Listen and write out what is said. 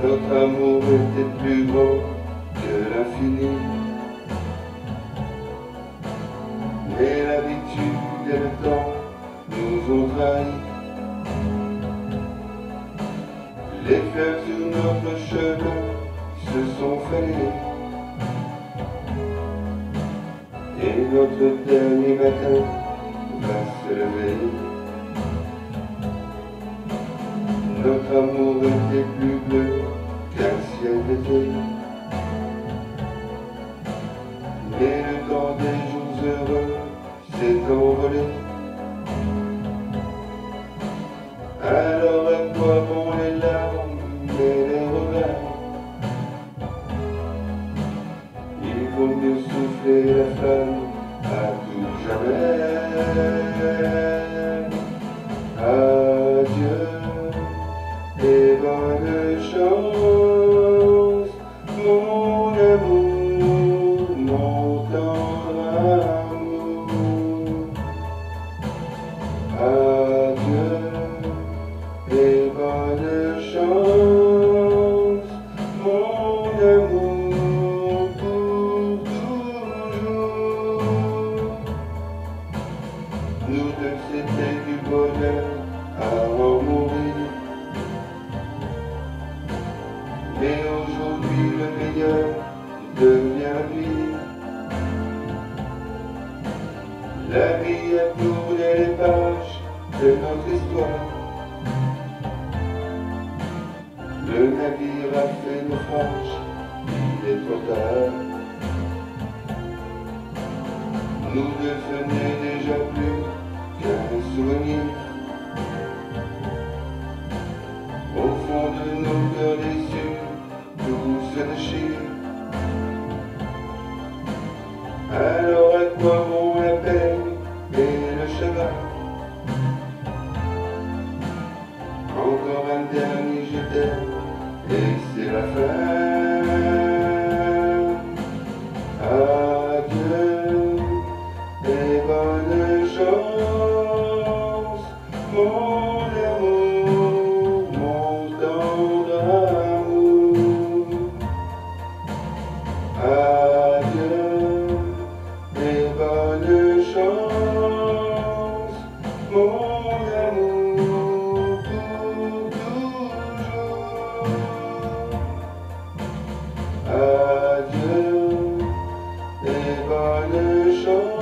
Notre amour était plus grand que l'infini. Mais l'habitude et le temps nous ont trahis. Les fleurs sur notre chemin se sont fanées. Et notre dernier matin va se lever. Notre amour était plus bleu qu'un ciel d'été. Mais le temps des jours heureux s'est envolé. Alors à quoi vont les larmes et les regards Il faut mieux souffler la flamme Adieu et bonne chance, La vie a tourné les pages de notre histoire. Le navire a fait naufrage, il est trop tard. Nous ce n'est déjà plus qu'un souvenir. Au fond de nos cœurs déçus, tout se déchire. Encore un dernier je et c'est la fin. Adieu et bonne chance, mon amour, mon tendre amour. Adieu et bonne chance, Meine Schau.